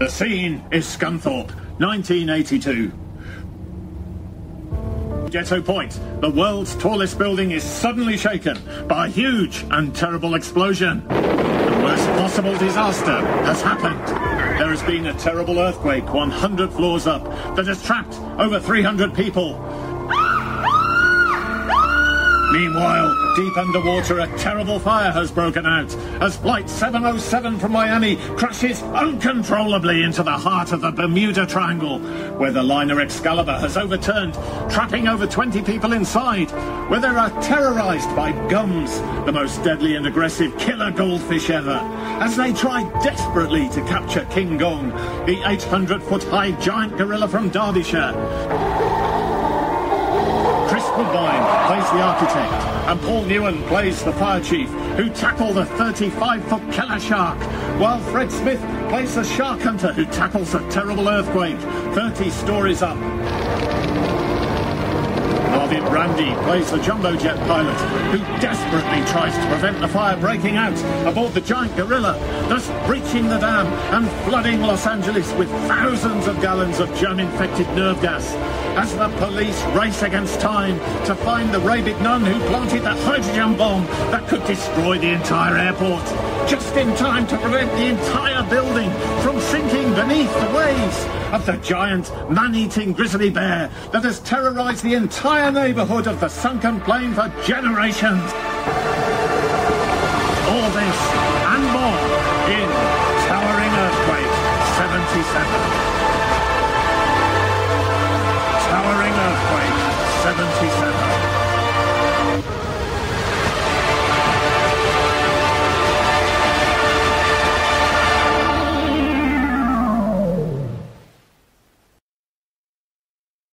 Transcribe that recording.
The scene is Scunthorpe, 1982. Ghetto Point, the world's tallest building is suddenly shaken by a huge and terrible explosion. The worst possible disaster has happened. There has been a terrible earthquake 100 floors up that has trapped over 300 people. Meanwhile, deep underwater, a terrible fire has broken out as Flight 707 from Miami crashes uncontrollably into the heart of the Bermuda Triangle, where the liner Excalibur has overturned, trapping over 20 people inside, where they are terrorized by gums, the most deadly and aggressive killer goldfish ever, as they try desperately to capture King Gong, the 800-foot-high giant gorilla from Derbyshire. Chris the architect, and Paul Newman plays the fire chief, who tackle the 35-foot killer shark, while Fred Smith plays the shark hunter, who tackles a terrible earthquake 30 stories up. Marvin Brandy plays the jumbo jet pilot, who desperately tries to prevent the fire breaking out aboard the giant gorilla, thus breaching the dam and flooding Los Angeles with thousands of gallons of germ-infected nerve gas. As the police race against time to find the rabid nun who planted the hydrogen bomb that could destroy the entire airport, just in time to prevent the entire building from sinking beneath the waves of the giant man-eating grizzly bear that has terrorized the entire neighborhood of the sunken plain for generations.